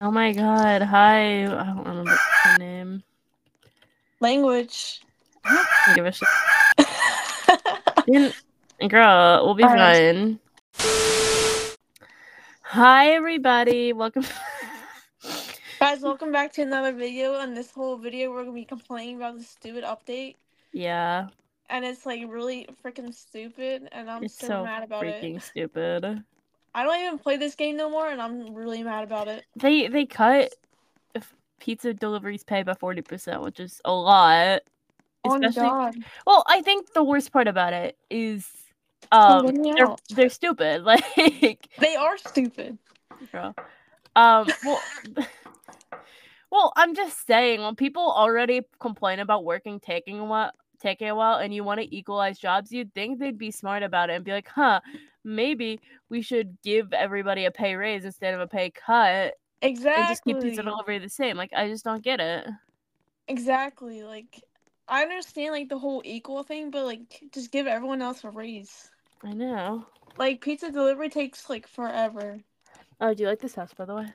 Oh my god, hi. I don't remember her name. Language. I don't give a shit. Girl, we'll be Alright. fine. Hi, everybody. Welcome. Guys, welcome back to another video. And this whole video, we're gonna be complaining about this stupid update, yeah, and it's like really freaking stupid, and I'm it's so, so mad about freaking it. stupid. I don't even play this game no more, and I'm really mad about it. They they cut pizza deliveries pay by forty percent, which is a lot. Oh my Especially, god, well, I think the worst part about it is, um, they're they're stupid. Like, They are stupid. Um, well, well, I'm just saying, when people already complain about working taking a while, taking a while, and you want to equalize jobs, you'd think they'd be smart about it and be like, huh, maybe we should give everybody a pay raise instead of a pay cut Exactly. and just keep pizza delivery the same. Like, I just don't get it. Exactly. Like, I understand like the whole equal thing, but like, just give everyone else a raise. I know. Like, pizza delivery takes like forever. Oh, do you like this house, by the way?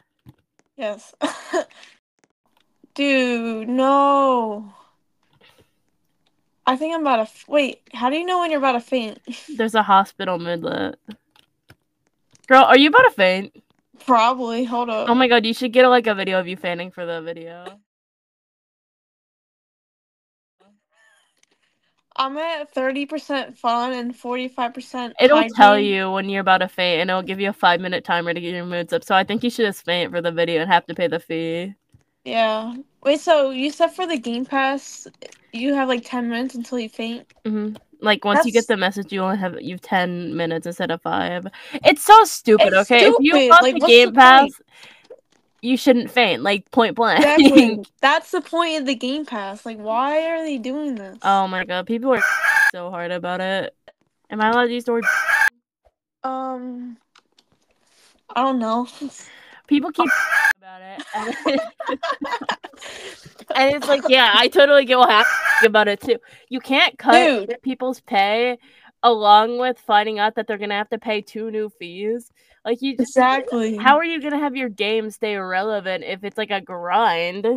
Yes. Dude, no. I think I'm about to. F- Wait, how do you know when you're about to faint? There's a hospital midlet. Girl, are you about to faint? Probably. Hold up. Oh my god, you should get like a video of you fainting for the video. I'm at 30% fun and 45% It'll tell you when you're about to faint, and it'll give you a five minute timer to get your moods up. So I think you should just faint for the video and have to pay the fee. Yeah. Wait, so you said for the Game Pass, you have like 10 minutes until you faint? hmm Like once you get the message, you only have you've ten minutes instead of five. It's so stupid. It's okay, if you stupid, got like, the Game the Pass, point? you shouldn't faint. Like point blank. Exactly. That's the point of the Game Pass. Like, why are they doing this? oh my god, people are so hard about it. Am I allowed to use the word? Um, I don't know. People keep about it, and, it's like, yeah, I totally get what happened about it too. You can't cut Dude, people's pay along with finding out that they're gonna have to pay two new fees. Like you just exactly. how are you gonna have your game stay relevant if it's like a grind?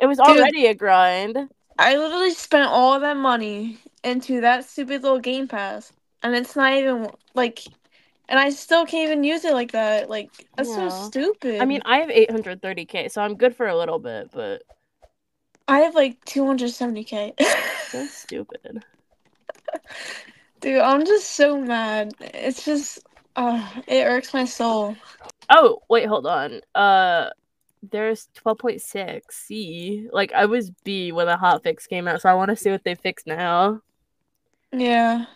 It was already a grind. I literally spent all of that money into that stupid little Game Pass, and it's not even like, and I still can't even use it like that. Like that's Yeah. so stupid. I mean, I have 830k, so I'm good for a little bit, but I have like 270k. that's stupid. Dude, I'm just so mad. It's just, uh, it irks my soul. Oh, wait, hold on. Uh there's 12.6 C. Like I was B when the hotfix came out, so I want to see what they fixed now. Yeah.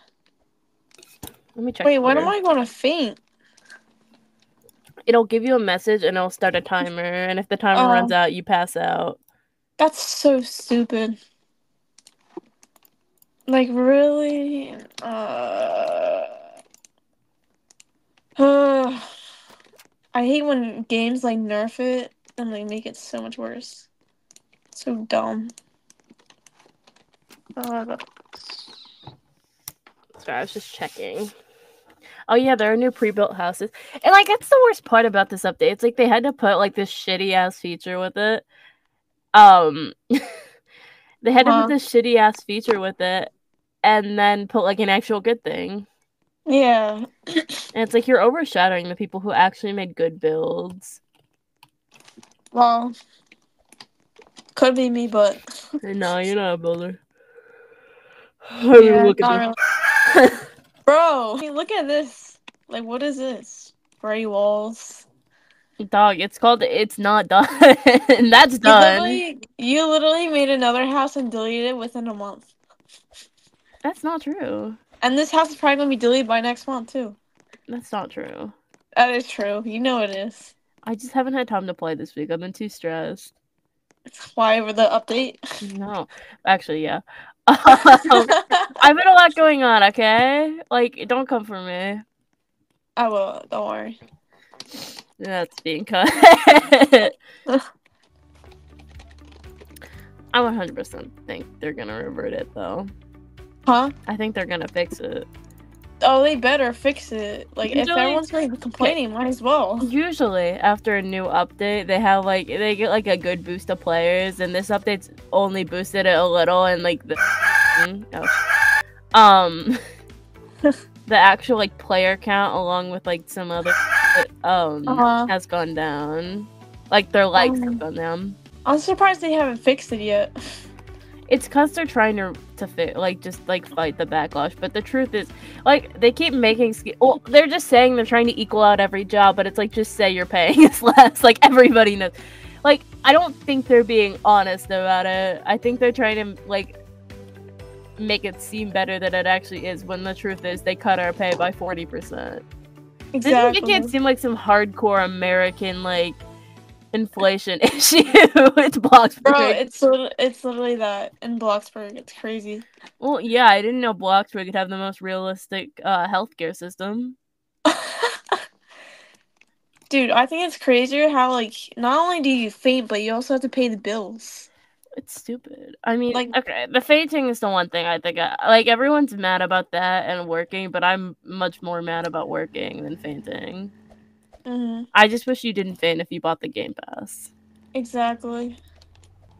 Let me check. Wait, when Twitter. am I gonna faint? It'll give you a message and it'll start a timer, and if the timer Oh. runs out, you pass out. That's so stupid. Like really? Uh, uh, I hate when games like nerf it and like make it so much worse. So dumb. Uh, Sorry, I was just checking. Oh yeah, there are new pre-built houses, and like that's the worst part about this update. It's like they had to put like this shitty ass feature with it. Um, they had to put this shitty ass feature with it, and then put like an actual good thing. yeah. And it's like you're overshadowing the people who actually made good builds. Well, could be me, but No, you're not a builder. I mean, yeah, look at really. Bro, I mean, look at this. Like, what is this? Gray walls. Dog, it's called It's Not Done. That's You done. literally, you literally made another house and deleted it within a month. That's not true. And this house is probably gonna be deleted by next month too. That's not true. That is true. You know it is. I just haven't had time to play this week. I've been too stressed. Why over the update? No, actually, yeah. Um, I've had a lot going on. Okay, like don't come for me. I will. Don't worry. That's being cut. I 100% think they're gonna revert it though. Huh? I think they're gonna fix it. Oh, they better fix it. Like if everyone's to complaining, might as well. Usually, after a new update, they have like they get like a good boost of players, and this update's only boosted it a little, and like the oh. um the actual like player count along with like some other um Uh-huh. has gone down. Like their likes Um. have gone down. I'm surprised they haven't fixed it yet. It's cause they're trying to to fit like just like fight the backlash. But the truth is, like they keep making. sk- Well, they're just saying they're trying to equal out every job, but it's like just say you're paying us less. Like everybody knows. Like I don't think they're being honest about it. I think they're trying to like make it seem better than it actually is. When the truth is, they cut our pay by forty percent. This Exactly. make it seem like some hardcore American like inflation issue. it's Bloxburg. Bro, it's it's literally that in Bloxburg. It's crazy. Well, yeah, I didn't know Bloxburg could have the most realistic uh, healthcare system. Dude, I think it's crazier how like not only do you faint, but you also have to pay the bills. It's stupid. I mean, Like- okay, the fainting is the one thing I think. I, like everyone's mad about that and working, but I'm much more mad about working than fainting. Hmm I just wish you didn't faint if you bought the Game Pass. Exactly.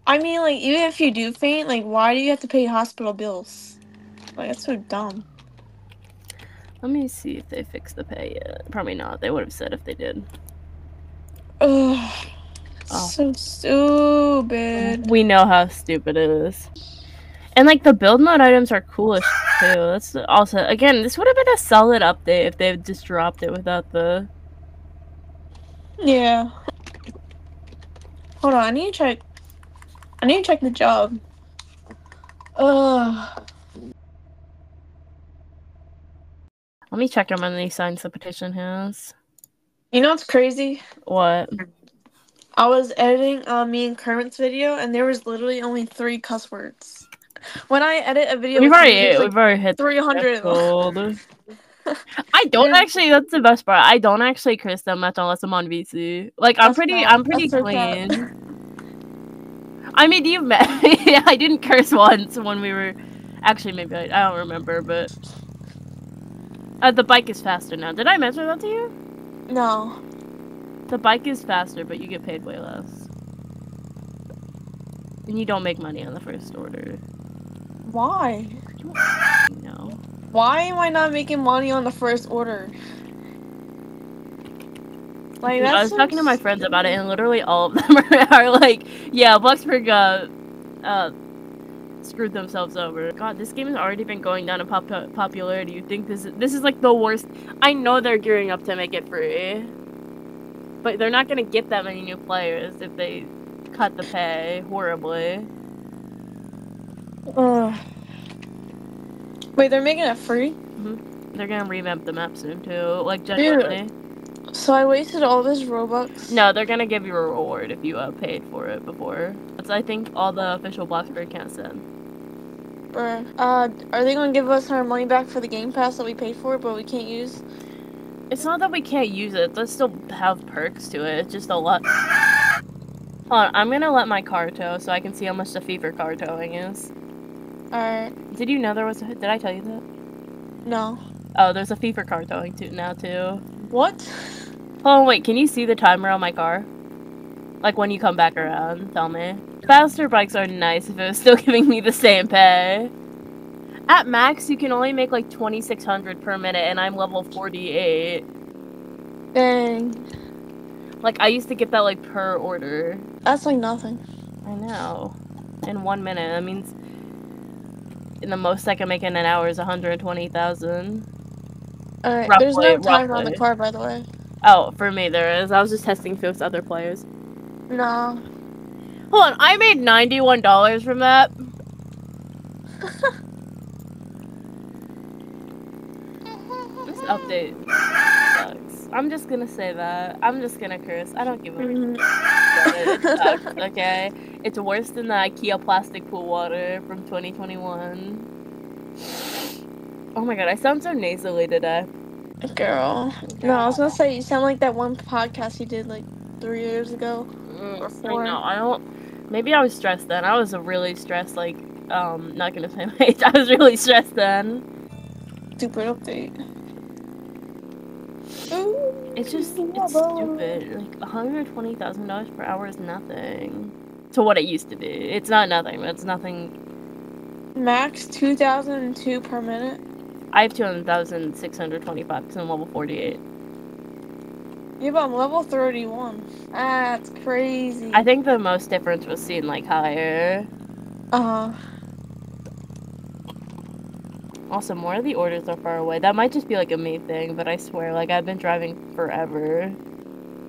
I mean, like even if you do faint, like why do you have to pay hospital bills? Like that's so dumb. Let me see if they fixed the pay yet. Probably not. They would have said if they did. Ugh. Oh. So stupid. We know how stupid it is. And like the build mode items are cool as too. That's also again, this would have been a solid update if they just dropped it without the Yeah. Hold on, I need to check. I need to check the job. Ugh. Let me check how many signs the petition has. You know what's crazy? What? I was editing uh, me and Kermit's video, and there was literally only three cuss words. When I edit a video, We've already like, we've already hit 300 of them. threshold. I don't There's- actually. That's the best part. I don't actually curse that much unless I'm on VC. Like I'm pretty. bad. I'm pretty That's clean. I mean, you've met. yeah, I didn't curse once when we were. Actually, maybe I, I don't remember, but uh, the bike is faster now. Did I mention that to you? No. The bike is faster, but you get paid way less, and you don't make money on the first order. Why? You know. Why am I not making money on the first order? Like that's I was talking to my friends about it, and literally all of them are, are like, "Yeah, Bloxburg uh, uh, screwed themselves over." God, this game has already been going down in pop- popularity. You think this is this is like the worst? I know they're gearing up to make it free, but they're not gonna get that many new players if they cut the pay horribly. Ugh. Wait, they're making it free? They're gonna revamp the map soon too, like genuinely. So I wasted all this Robux? No, they're gonna give you a reward if you uh, paid for it before. That's I think all the official can't send. Bruh. Uh, are they gonna give us our money back for the Game Pass that we paid for but we can't use? It's not that we can't use it. They still have perks to it. It's just a lot. Hold on, I'm gonna let my car tow so I can see how much the fee for car towing is. Alright. Did you know there was? A, did I tell you that? No. Oh, there's a fee for car towing too now too. What? Hold on, wait. Can you see the timer on my car? Like when you come back around, tell me. Faster bikes are nice if it was still giving me the same pay. At max, you can only make like 2,600 per minute, and I'm level 48. Dang. Like I used to get that like per order. That's like nothing. I know. In one minute, that means in the most I can make in an hour is 120,000. Alright, there's no Roughly- timer on the car, by the way. Oh, for me there is. I was just testing it other players. No. Hold on, I made $91 from that. This update sucks. I'm just gonna say that. I'm just gonna curse. I don't give a Mhm. It sucks, okay? It's worse than the IKEA plastic pool water from 2021. Oh my god, I sound so nasally today. Girl. No, I was gonna say you sound like that one podcast you did like three years ago. Mm, Or four. know, I don't. Maybe I was stressed then. I was really stressed, like, um, not gonna say my age. I was really stressed then. stupid update. It's just it's stupid. Like one hundred twenty thousand dollars per hour is nothing to what it used to be. It's not nothing, but it's nothing. Max 2002 per minute. I have two hundred thousand six hundred twenty-five because I'm level forty-eight. Yeah, but I'm level 31. That's crazy. I think the most difference was seen like higher. Uh, Also, more of the orders are far away. That might just be like a me thing, but I swear, like I've been driving forever.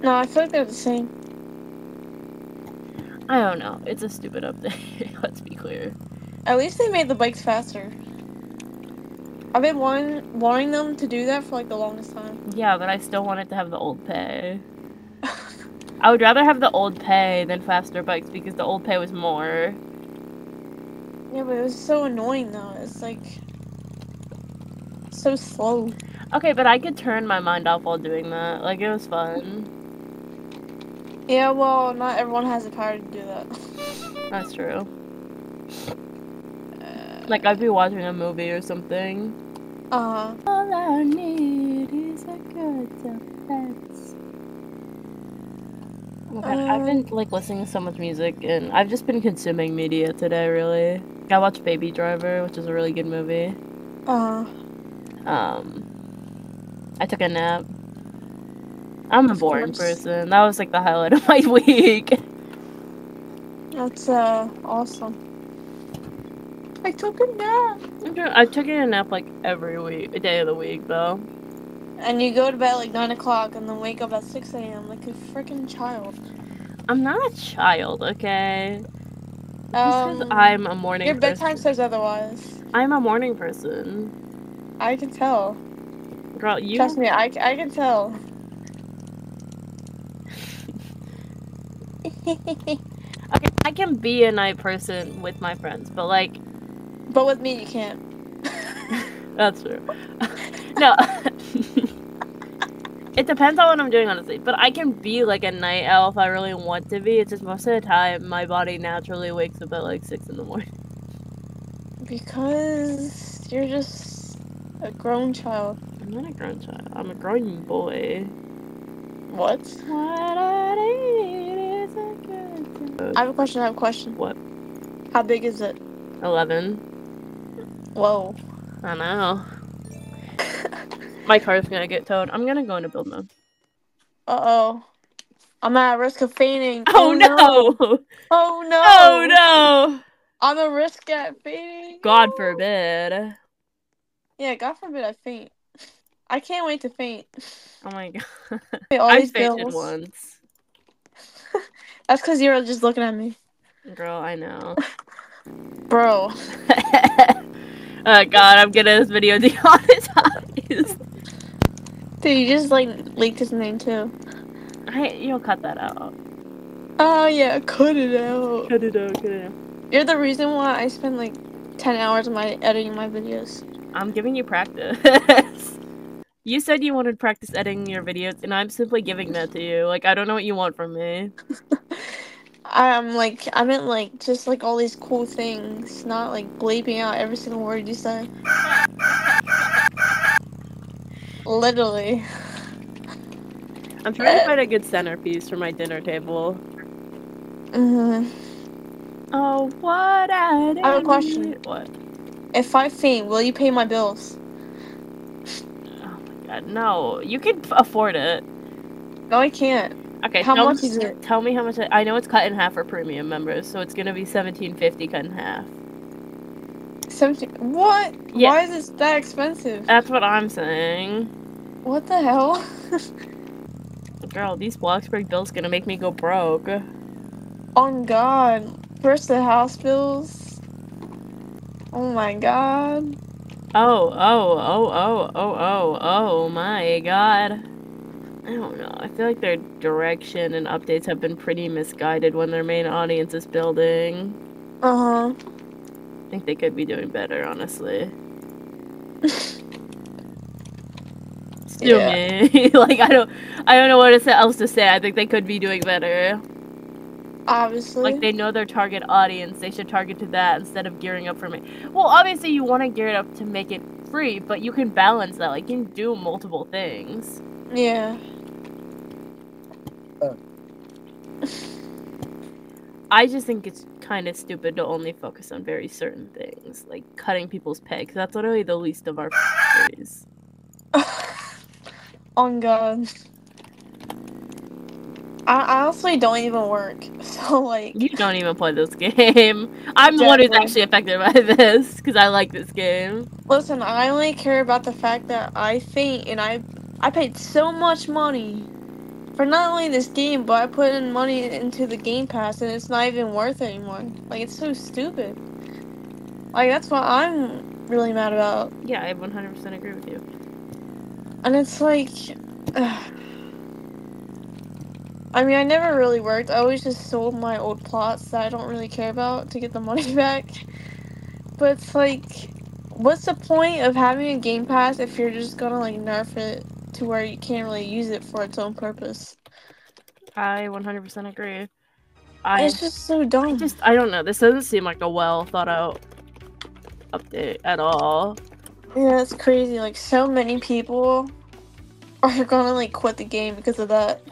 no, I feel like they're the same. I don't know. It's a stupid update. Let's be clear. At least they made the bikes faster. I've been wanting, wanting them to do that for like the longest time. Yeah, but I still wanted to have the old pay. I would rather have the old pay than faster bikes because the old pay was more. yeah, but it was so annoying though. It's like so slow. Okay, but I could turn my mind off while doing that. Like it was fun. Yeah, well, not everyone has the power to do that. That's true. Uh, Like I'd be watching a movie or something. uh, All I need is a good defense. Oh my God, I've been like listening to so much music and I've just been consuming media today really. I watched Baby Driver, which is a really good movie. uh, Um I took a nap. I'm a boring person. That was like the highlight of my week. that's uh awesome. I took a nap. I'm trying- I've taken a nap like every week, a day of the week though. And you go to bed like nine o'clock and then wake up at six a.m. like a freaking child. I'm not a child, okay? Um, I'm a morning Your bedtime person. says otherwise. I'm a morning person. I can tell. Girl, you Trust me, I, I can tell. okay, I can be a night person with my friends, but like but with me, you can't. that's true. no. it depends on what I'm doing honestly, but I can be like a night owl if I really want to be. It's just most of the time my body naturally wakes up at like six in the morning. Because you're just a grown child. I'm not a grown child. I'm a grown boy. What? What I need is a good I have a question. I have a question. What? How big is it? Eleven. Whoa. I know. My car's gonna get towed. I'm gonna go into build mode. Uh oh. I'm at risk of fainting. Oh, no! Oh no! Oh no! I'm at risk at fainting. God forbid. Yeah, God forbid I faint. I can't wait to faint. Oh my god. All I these fainted bills. once. That's because you're just looking at me, Girl, I know. bro. oh god, I'm getting this video demonetized. Dude, you just like leaked his name too. I, you'll cut that out. Oh yeah, cut it out. Cut it out, cut it out. You're the reason why I spend like ten hours of my editing my videos. I'm giving you practice. you said you wanted practice editing your videos, and I'm simply giving that to you. Like, I don't know what you want from me. I'm like I meant like just like all these cool things, not like bleeping out every single word you say. Literally. I'm trying to find a good centerpiece for my dinner table. hmm Oh, what I I have a question. What? If I faint, will you pay my bills? Oh my god, no. You can afford it. No, I can't. Okay, How much me, is it? Tell me how much. I, I know it's cut in half for premium members, so it's gonna be seventeen fifty cut in half. Seventeen. What? Yeah. Why is it that expensive? That's what I'm saying. What the hell? Girl, these Bloxburg bills gonna make me go broke. On God. First the house bills. Oh my God. Oh, oh, oh, oh, oh, oh, oh my god. I don't know. I feel like their direction and updates have been pretty misguided when their main audience is building. Uh huh. I think they could be doing better, honestly. Sue Yeah. me. like I don't I don't know what else to say. I think they could be doing better. Obviously. Like they know their target audience, they should target to that instead of gearing up for me. Well, obviously you want to gear it up to make it free, but you can balance that. Like you can do multiple things. Yeah. I just think it's kind of stupid to only focus on very certain things, like cutting people's pay, because that's literally the least of our worries. On God. I honestly don't even work, so like. You don't even play this game. I'm the one who's actually affected by this because I like this game. Listen, I only care about the fact that I faint and I I paid so much money for not only this game, but I put in money into the Game Pass and it's not even worth it anymore. Like it's so stupid. Like that's what I'm really mad about. Yeah, I 100% agree with you. And it's like. Ugh. I mean, I never really worked. I always just sold my old plots that I don't really care about to get the money back. But it's like, what's the point of having a Game Pass if you're just gonna like nerf it to where you can't really use it for its own purpose? I 100% agree. I, it's just so dumb. I just, I don't know. This doesn't seem like a well thought out update at all. Yeah, it's crazy. Like, so many people are gonna like quit the game because of that.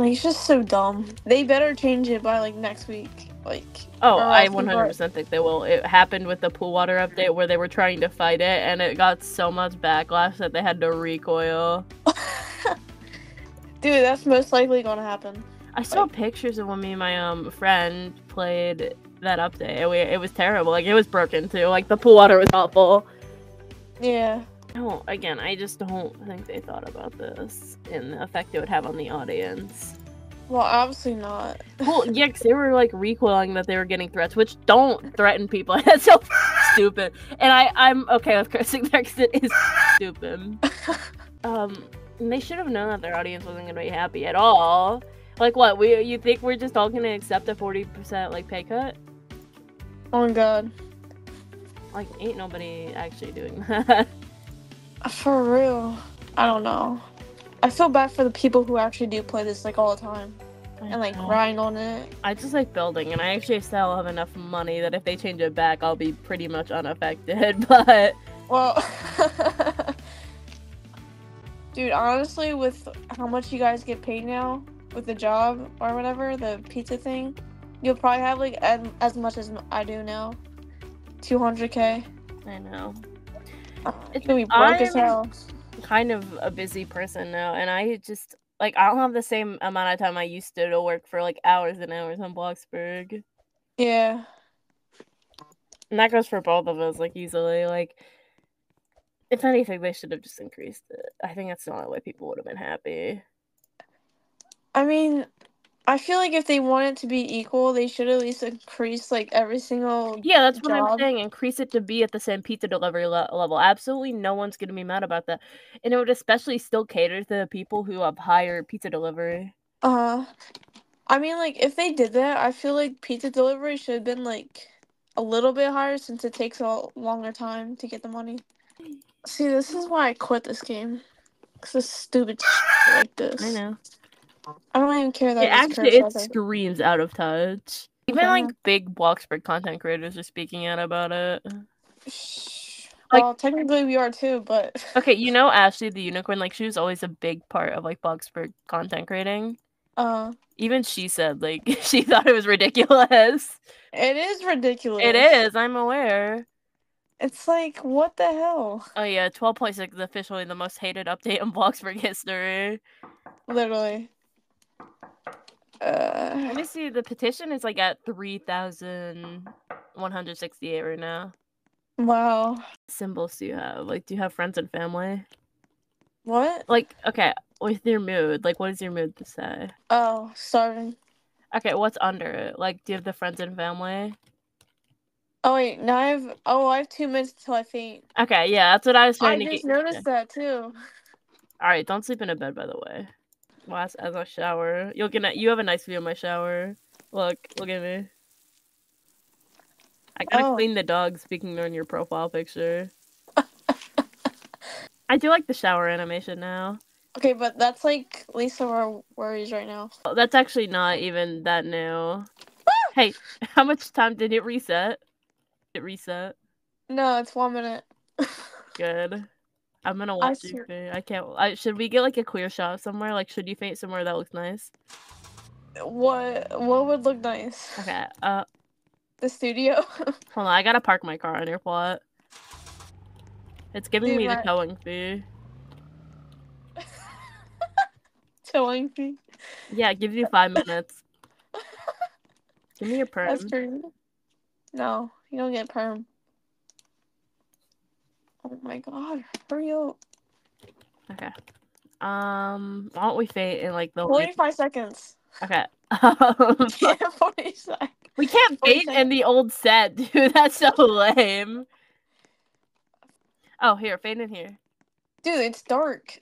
Like, it's just so dumb. They better change it by like next week. Like, oh, I 100% think they will. It happened with the pool water update where they were trying to fight it, and it got so much backlash that they had to recoil. Dude, that's most likely gonna happen. I saw like, pictures of when me and my um friend played that update. We, it was terrible. Like it was broken too. Like the pool water was awful. Yeah. No, again, I just don't think they thought about this and the effect it would have on the audience. Well, obviously not. well, yeah, because they were like recoiling that they were getting threats, which don't threaten people. That's so stupid. And I, I'm okay with cursing there because it is stupid. um, they should have known that their audience wasn't going to be happy at all. Like, what? We you think we're just all going to accept a forty percent like pay cut? Oh my god. Like, ain't nobody actually doing that. For real. I don't know. I feel bad for the people who actually do play this like all the time. and like grind on it. I just like building and I actually still have enough money that if they change it back I'll be pretty much unaffected, but Well Dude, honestly with how much you guys get paid now with the job or whatever, the pizza thing, you'll probably have like as, as much as I do now. 200k. I know. It's gonna be broke as hell. Kind of a busy person now, and I just like I don't have the same amount of time I used to to work for like hours and hours on Bloxburg. Yeah. And that goes for both of us, like easily. Like, if anything, they should have just increased it. I think that's the only way people would have been happy. I mean, I feel like if they want it to be equal, they should at least increase like every single. Yeah, that's what I'm saying. Increase it to be at the same pizza delivery le- level. Absolutely, no one's gonna be mad about that, and it would especially still cater to the people who have higher pizza delivery. Uh, I mean, like if they did that, I feel like pizza delivery should have been like a little bit higher since it takes a longer time to get the money. See, this is why I quit this game. Cause it's stupid like this. I know. I don't even care that it actually it screams out of touch. Even yeah. like big Bloxburg content creators are speaking out about it. Like, well, technically we are too, but okay, you know Ashley the unicorn, like she was always a big part of like Bloxburg content creating. Uh, even she said like she thought it was ridiculous. It is ridiculous. It is. I'm aware. It's like what the hell? Oh yeah, twelve point six is officially the most hated update in Bloxburg history. Literally. Uh, Let me see. The petition is like at three thousand one hundred sixty-eight right now. Wow. Symbols do you have? Like, do you have friends and family? What? Like, okay, with your mood, like, what is your mood to say? Oh, starving. Okay, what's under it? Like, do you have the friends and family? Oh wait, now I have. Oh, I have two minutes until I faint. Okay, yeah, that's what I was trying I to just get. noticed that too. All right, don't sleep in a bed, by the way last as I shower. You'll get you have a nice view of my shower. Look, look at me. I gotta oh. clean the dog. Speaking on your profile picture. I do like the shower animation now. Okay, but that's like Lisa worries right now. Oh, that's actually not even that new. Ah! hey, how much time did it reset? Did It reset. No, it's one minute. Good. I'm gonna I watch you faint. I can't. I, should we get like a clear shot somewhere? Like, should you faint somewhere that looks nice? what what would look nice? Okay. Uh, The studio. hold on. I gotta park my car on your plot. It's giving Dude, me the my- towing fee. Towing fee. Yeah, it gives you five minutes. Give me your perm. No, you don't get perm. Oh my god, hurry up. Okay. Um, why don't we fade in like the like, 45 seconds. okay. Yeah, 40 seconds. we can't Forty faint in the old set, dude. That's so lame. Oh, here, fade in here. Dude, it's dark.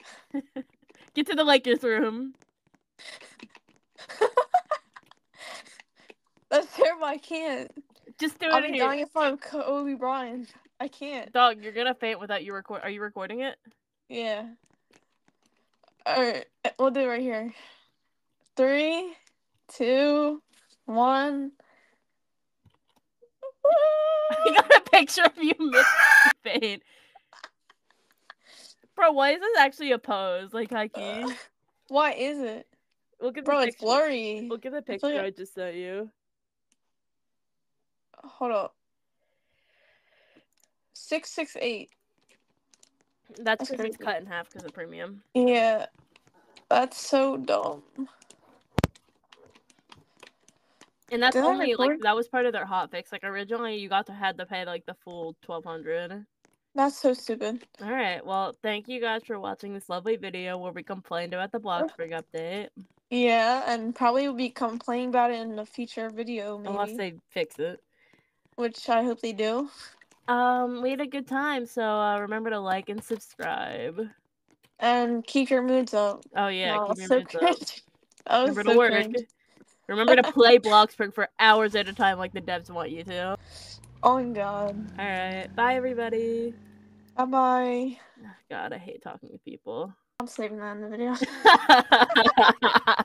Get to the Lakers room. That's terrible. I can't. Just do it here. dying in front of Kobe Bryant. I can't. Dog, you're gonna faint without you record. Are you recording it? Yeah. Alright, eh, we'll do it right here. Three, two, one. I got a picture of you the faint. Bro, why is this actually a pose? Like, high key. Why is it? Look at the Bro, it's picture. blurry. Look at the picture like- I just sent you. Hold up. Six six eight. That's because it's cut in half because of premium. Yeah. That's so dumb. And that's Did only like that was part of their hot fix. Like originally, you got to had to pay like the full twelve hundred. That's so stupid. All right. Well, thank you guys for watching this lovely video where we complained about the blog oh. Bloxburg update. Yeah, and probably will be complaining about it in a future video, maybe. Unless they fix it. Which I hope they do. Um, we had a good time, so uh, remember to like and subscribe. And keep your moods up. Oh yeah, No, keep your so moods up. cringe. That was Remember so to work. cringe. Remember to play Bloxburg for hours at a time, like the devs want you to. Oh my god. All right, bye everybody. Bye bye. God, I hate talking to people. I'm saving that in the video.